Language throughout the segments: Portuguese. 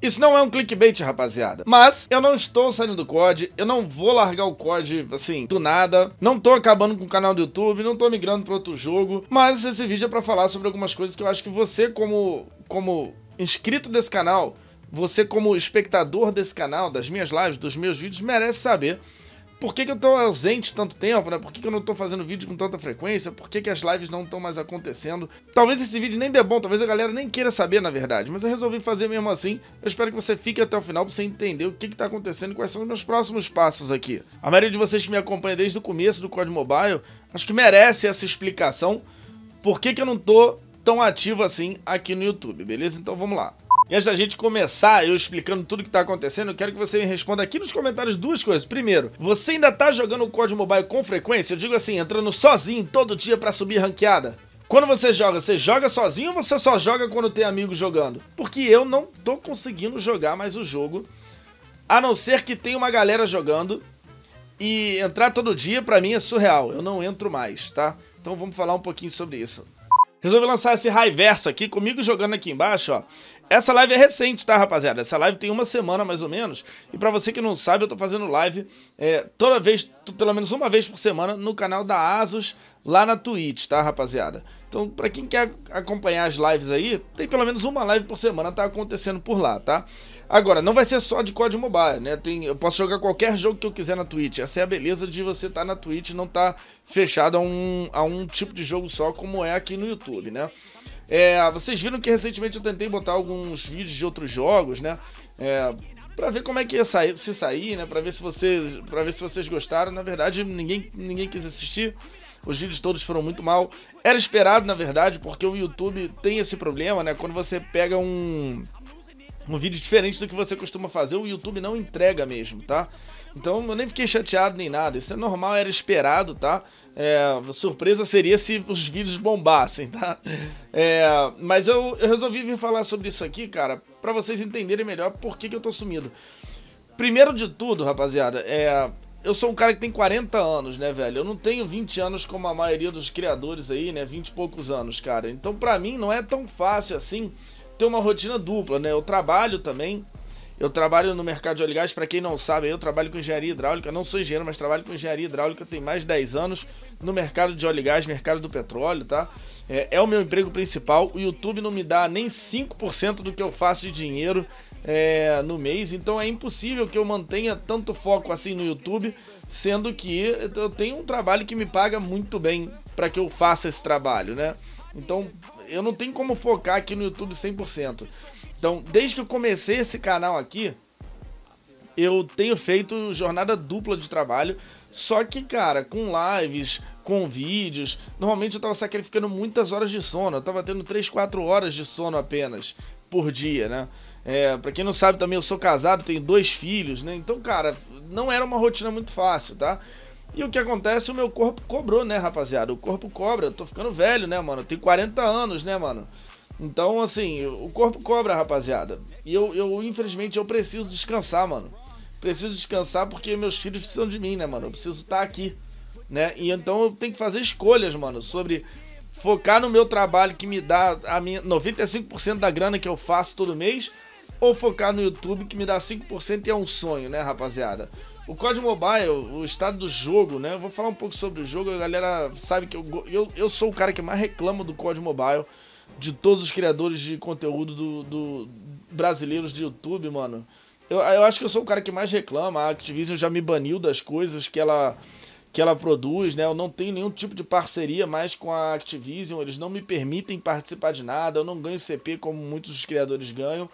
Isso não é um clickbait, rapaziada. Mas eu não estou saindo do COD, eu não vou largar o COD, assim, do nada. Não tô acabando com o canal do YouTube, não tô migrando para outro jogo. Mas esse vídeo é para falar sobre algumas coisas que eu acho que você, como, como inscrito desse canal, você como espectador desse canal, das minhas lives, dos meus vídeos, merece saber por que, que eu tô ausente tanto tempo, né? Por que, que eu não tô fazendo vídeo com tanta frequência? Por que, que as lives não estão mais acontecendo? Talvez esse vídeo nem dê bom, talvez a galera nem queira saber, na verdade. Mas eu resolvi fazer mesmo assim. Eu espero que você fique até o final pra você entender o que, que tá acontecendo e quais são os meus próximos passos aqui. A maioria de vocês que me acompanha desde o começo do Code Mobile, acho que merece essa explicação. Por que, que eu não tô tão ativo assim aqui no YouTube, beleza? Então vamos lá. E antes da gente começar, eu explicando tudo que tá acontecendo, eu quero que você me responda aqui nos comentários duas coisas. Primeiro, você ainda tá jogando o COD Mobile com frequência? Eu digo assim, entrando sozinho todo dia para subir ranqueada? Quando você joga, você joga sozinho ou você só joga quando tem amigos jogando? Porque eu não tô conseguindo jogar mais o jogo, a não ser que tenha uma galera jogando e entrar todo dia para mim é surreal. Eu não entro mais, tá? Então vamos falar um pouquinho sobre isso. Resolvi lançar esse verso aqui comigo jogando aqui embaixo, ó. Essa live é recente, tá, rapaziada? Essa live tem uma semana mais ou menos. E para você que não sabe, eu tô fazendo live é, toda vez, pelo menos uma vez por semana, no canal da Asus, lá na Twitch, tá, rapaziada? Então, para quem quer acompanhar as lives aí, tem pelo menos uma live por semana, tá acontecendo por lá, tá? Agora, não vai ser só de COD Mobile, né? Tem, eu posso jogar qualquer jogo que eu quiser na Twitch. Essa é a beleza de você estar tá na Twitch e não estar tá fechado a um, a um tipo de jogo só como é aqui no YouTube, né? É, vocês viram que recentemente eu tentei botar alguns vídeos de outros jogos, né? É, para ver como é que ia sair, se sair, né? Para ver se vocês, para ver se vocês gostaram. Na verdade, ninguém, ninguém quis assistir. Os vídeos todos foram muito mal. Era esperado, na verdade, porque o YouTube tem esse problema, né? Quando você pega um um vídeo diferente do que você costuma fazer, o YouTube não entrega mesmo, tá? Então eu nem fiquei chateado nem nada, isso é normal, era esperado, tá? É, surpresa seria se os vídeos bombassem, tá? É, mas eu, eu, resolvi vir falar sobre isso aqui, cara, para vocês entenderem melhor por que, que eu tô sumido. Primeiro de tudo, rapaziada, é, eu sou um cara que tem 40 anos, né, velho? Eu não tenho 20 anos como a maioria dos criadores aí, né? 20 e poucos anos, cara. Então, pra mim, não é tão fácil assim ter uma rotina dupla, né? Eu trabalho também. Eu trabalho no mercado de óleo e gás, para quem não sabe, eu trabalho com engenharia hidráulica, não sou engenheiro, mas trabalho com engenharia hidráulica, tem mais de 10 anos no mercado de óleo e gás, mercado do petróleo, tá? É, é o meu emprego principal, o YouTube não me dá nem 5% do que eu faço de dinheiro é, no mês, então é impossível que eu mantenha tanto foco assim no YouTube, sendo que eu tenho um trabalho que me paga muito bem para que eu faça esse trabalho, né? Então, eu não tenho como focar aqui no YouTube 100%. Então, desde que eu comecei esse canal aqui, eu tenho feito jornada dupla de trabalho. Só que, cara, com lives, com vídeos, normalmente eu tava sacrificando muitas horas de sono. Eu tava tendo 3, 4 horas de sono apenas por dia, né? É, pra quem não sabe também, eu sou casado, tenho dois filhos, né? Então, cara, não era uma rotina muito fácil, tá? E o que acontece, o meu corpo cobrou, né, rapaziada? O corpo cobra, eu tô ficando velho, né, mano? Eu tenho 40 anos, né, mano? Então, assim, o corpo cobra, rapaziada. E eu, eu, infelizmente, eu preciso descansar, mano. Preciso descansar porque meus filhos precisam de mim, né, mano? Eu preciso estar aqui, né? E então eu tenho que fazer escolhas, mano, sobre focar no meu trabalho que me dá a minha 95% da grana que eu faço todo mês ou focar no YouTube que me dá 5% e é um sonho, né, rapaziada? O COD Mobile, o estado do jogo, né? Eu vou falar um pouco sobre o jogo, a galera sabe que eu, eu, eu sou o cara que mais reclama do COD Mobile, de todos os criadores de conteúdo do, do brasileiros de YouTube, mano. Eu, eu acho que eu sou o cara que mais reclama. A Activision já me baniu das coisas que ela que ela produz, né? Eu não tenho nenhum tipo de parceria mais com a Activision, eles não me permitem participar de nada, eu não ganho CP como muitos dos criadores ganham.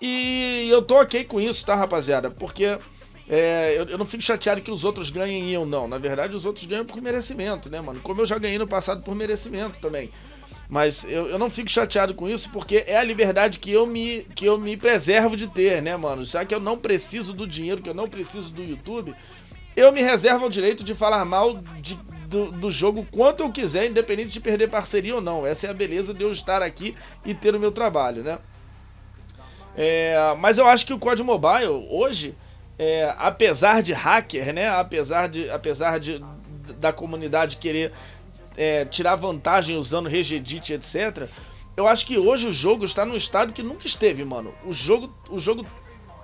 E eu tô ok com isso, tá, rapaziada? Porque é, eu, eu, não fico chateado que os outros ganhem e eu não. Na verdade, os outros ganham por merecimento, né, mano? Como eu já ganhei no passado por merecimento também. Mas eu, eu não fico chateado com isso porque é a liberdade que eu, me, que eu me preservo de ter, né, mano? Já que eu não preciso do dinheiro, que eu não preciso do YouTube, eu me reservo o direito de falar mal de, do, do jogo quanto eu quiser, independente de perder parceria ou não. Essa é a beleza de eu estar aqui e ter o meu trabalho, né? É, mas eu acho que o COD Mobile, hoje, é, apesar de hacker, né? Apesar de, apesar de da comunidade querer é, tirar vantagem usando Regedit, etc. eu acho que hoje o jogo está num estado que nunca esteve, mano. O jogo, o jogo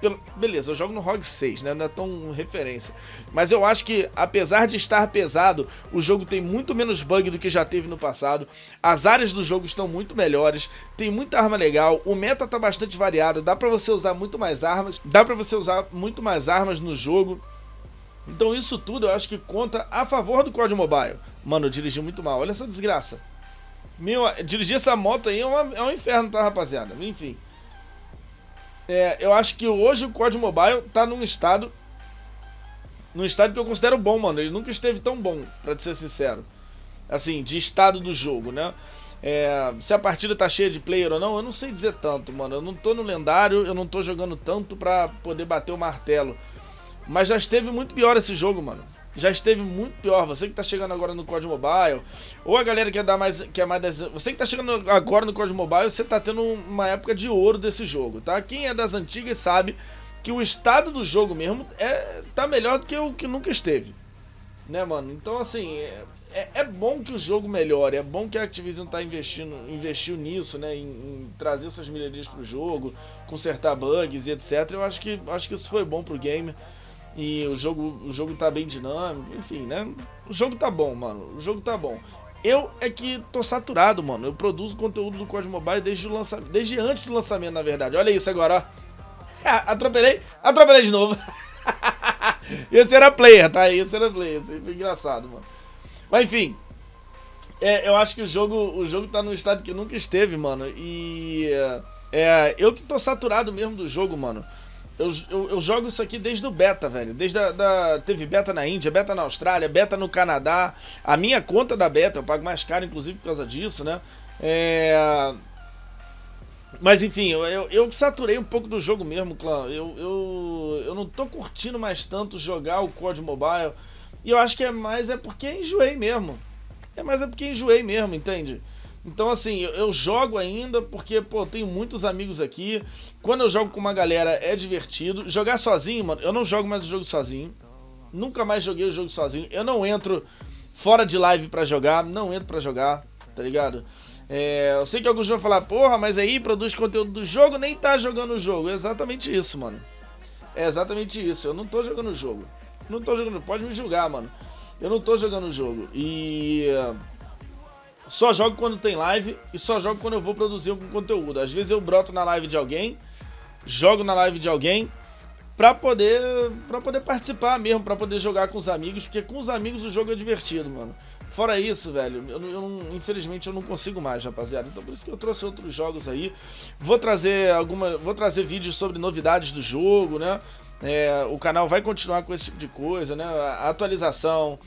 pelo, beleza, eu jogo no ROG 6, né? Não é tão referência. Mas eu acho que, apesar de estar pesado, o jogo tem muito menos bug do que já teve no passado. As áreas do jogo estão muito melhores. Tem muita arma legal. O meta tá bastante variado. Dá pra você usar muito mais armas. Dá pra você usar muito mais armas no jogo. Então isso tudo eu acho que conta a favor do COD Mobile. Mano, eu dirigi muito mal. Olha essa desgraça. Meu, dirigir essa moto aí é, uma, é um inferno, tá, rapaziada? Enfim. É, eu acho que hoje o COD Mobile tá num estado. Num estado que eu considero bom, mano. Ele nunca esteve tão bom, pra te ser sincero. Assim, de estado do jogo, né? É, se a partida tá cheia de player ou não, eu não sei dizer tanto, mano. Eu não tô no lendário, eu não tô jogando tanto pra poder bater o martelo. Mas já esteve muito pior esse jogo, mano já esteve muito pior. Você que tá chegando agora no COD Mobile, ou a galera que dar mais, que é mais das, você que tá chegando agora no COD Mobile, você tá tendo uma época de ouro desse jogo, tá? Quem é das antigas sabe que o estado do jogo mesmo é tá melhor do que o que nunca esteve. Né, mano? Então assim, é, é, é bom que o jogo melhore, é bom que a Activision tá investindo, investiu nisso, né, em, em trazer essas melhorias pro jogo, consertar bugs e etc. Eu acho que acho que isso foi bom pro game. E o jogo, o jogo tá bem dinâmico, enfim, né? O jogo tá bom, mano. O jogo tá bom. Eu é que tô saturado, mano. Eu produzo conteúdo do Código Mobile desde o lançamento, desde antes do lançamento, na verdade. Olha isso agora, ó. atropelei, atropelei de novo. Esse era player, tá? Esse era player. Esse foi engraçado, mano. Mas enfim, é, eu acho que o jogo, o jogo tá num estado que nunca esteve, mano. E é, eu que tô saturado mesmo do jogo, mano. Eu, eu, eu, jogo isso aqui desde o beta, velho. Desde a, da. Teve beta na Índia, beta na Austrália, beta no Canadá. A minha conta da beta, eu pago mais caro, inclusive, por causa disso, né? É. Mas enfim, eu, eu, eu saturei um pouco do jogo mesmo, clã. Eu, eu, eu não tô curtindo mais tanto jogar o COD Mobile. E eu acho que é mais é porque enjoei mesmo. É mais é porque enjoei mesmo, entende? Então, assim, eu, jogo ainda porque, pô, tenho muitos amigos aqui. Quando eu jogo com uma galera é divertido. Jogar sozinho, mano, eu não jogo mais o jogo sozinho. Nunca mais joguei o jogo sozinho. Eu não entro fora de live para jogar, não entro para jogar, tá ligado? É, eu sei que alguns vão falar, porra, mas aí produz conteúdo do jogo, nem tá jogando o jogo. É exatamente isso, mano. É exatamente isso. Eu não tô jogando o jogo. Não tô jogando. Pode me julgar, mano. Eu não tô jogando o jogo. E. Só jogo quando tem live e só jogo quando eu vou produzir algum conteúdo. Às vezes eu broto na live de alguém, jogo na live de alguém pra poder para poder participar mesmo, pra poder jogar com os amigos, porque com os amigos o jogo é divertido, mano. Fora isso, velho, eu, eu, infelizmente eu não consigo mais, rapaziada. Então por isso que eu trouxe outros jogos aí. Vou trazer alguma, vou trazer vídeos sobre novidades do jogo, né? É, o canal vai continuar com esse tipo de coisa, né? A atualização,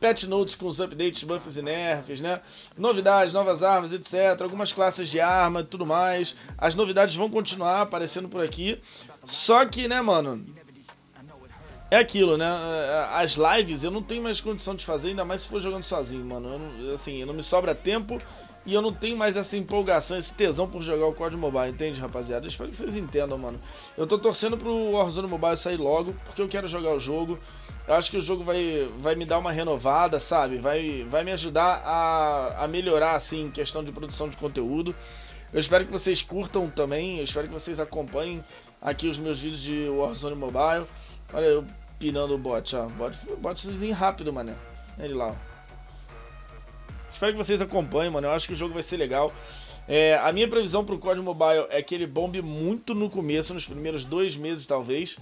patch notes com os updates, buffs e nerfs, né? Novidades, novas armas, etc. Algumas classes de arma e tudo mais. As novidades vão continuar aparecendo por aqui. Só que, né, mano? É aquilo, né? As lives eu não tenho mais condição de fazer, ainda mais se for jogando sozinho, mano. Eu não, assim, não me sobra tempo e eu não tenho mais essa empolgação, esse tesão por jogar o COD Mobile, entende, rapaziada? Eu espero que vocês entendam, mano. Eu tô torcendo pro Warzone Mobile sair logo, porque eu quero jogar o jogo. Eu acho que o jogo vai, vai me dar uma renovada, sabe? Vai, vai me ajudar a, a melhorar, assim, em questão de produção de conteúdo. Eu espero que vocês curtam também, eu espero que vocês acompanhem aqui os meus vídeos de Warzone Mobile. Olha eu pinando o bot, ó. Bot, botzinho rápido, mano. Ele lá, ó. Espero que vocês acompanhem, mano. Eu acho que o jogo vai ser legal. É, a minha previsão pro Código Mobile é que ele bombe muito no começo, nos primeiros dois meses, talvez.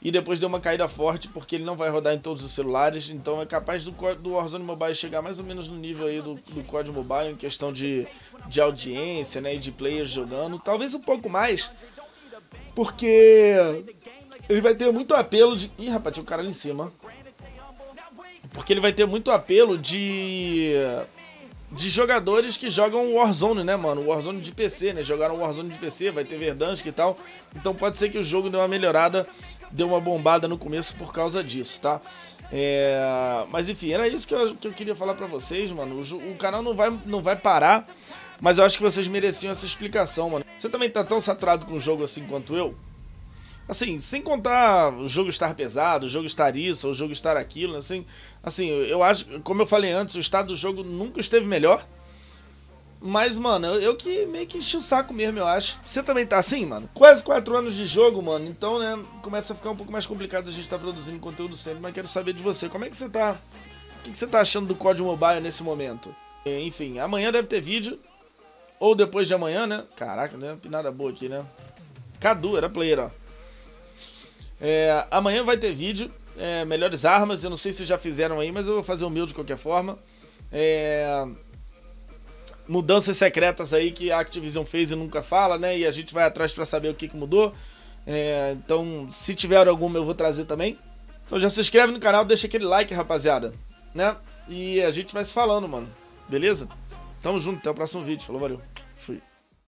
E depois dê uma caída forte, porque ele não vai rodar em todos os celulares. Então é capaz do, do Warzone Mobile chegar mais ou menos no nível aí do, do Código Mobile, em questão de, de audiência, né? E de players jogando. Talvez um pouco mais. Porque ele vai ter muito apelo de. Ih, rapaz, tinha um cara ali em cima. Porque ele vai ter muito apelo de de jogadores que jogam Warzone, né, mano? Warzone de PC, né? Jogaram Warzone de PC, vai ter Verdansk e tal. Então pode ser que o jogo dê uma melhorada, dê uma bombada no começo por causa disso, tá? É... Mas enfim, era isso que eu, que eu queria falar pra vocês, mano. O, o, canal não vai, não vai parar, mas eu acho que vocês mereciam essa explicação, mano. Você também tá tão saturado com o jogo assim quanto eu? Assim, sem contar o jogo estar pesado, o jogo estar isso, o jogo estar aquilo, assim, assim, eu acho, como eu falei antes, o estado do jogo nunca esteve melhor. Mas, mano, eu, eu, que meio que enchi o saco mesmo, eu acho. Você também tá assim, mano? Quase 4 anos de jogo, mano. Então, né, começa a ficar um pouco mais complicado a gente tá produzindo conteúdo sempre. Mas quero saber de você. Como é que você tá? O que, que você tá achando do COD Mobile nesse momento? Enfim, amanhã deve ter vídeo. Ou depois de amanhã, né? Caraca, né? Pinada boa aqui, né? Cadu, era player, ó. É, amanhã vai ter vídeo. É, melhores armas. Eu não sei se já fizeram aí, mas eu vou fazer o meu de qualquer forma. É, mudanças secretas aí que a Activision fez e nunca fala, né? E a gente vai atrás para saber o que, que mudou. É, então, se tiver alguma, eu vou trazer também. Então já se inscreve no canal, deixa aquele like, rapaziada. Né? E a gente vai se falando, mano. Beleza? Tamo junto, até o próximo vídeo. Falou, valeu. Fui.